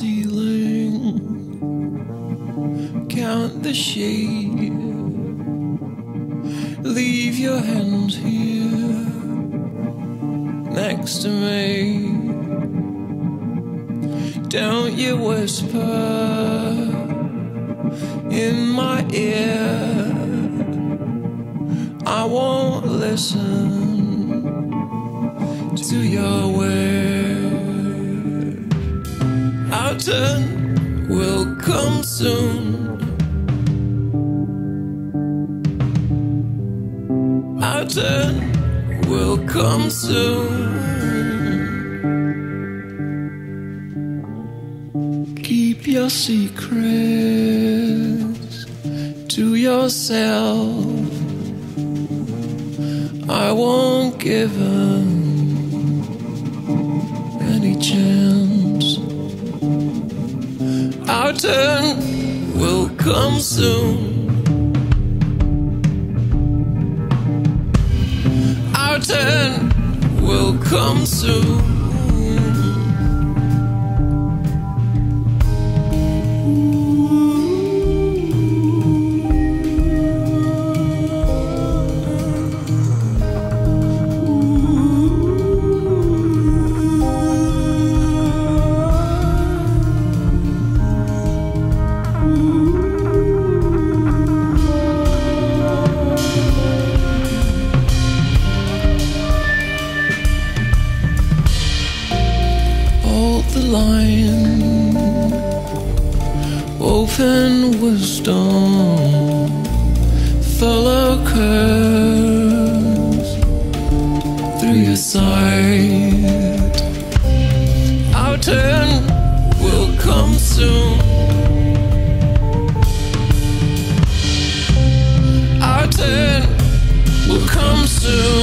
Ceiling. Count the sheep. Leave your hands here next to me. Don't you whisper in my ear. I won't listen to your word. Our turn will come soon. Our turn will come soon. Keep your secrets to yourself. I won't give them any chance. Our turn will come soon. Our turn will come soon. The line, woven wisdom, follow curves through your sight. Our turn will come soon. Our turn will come soon.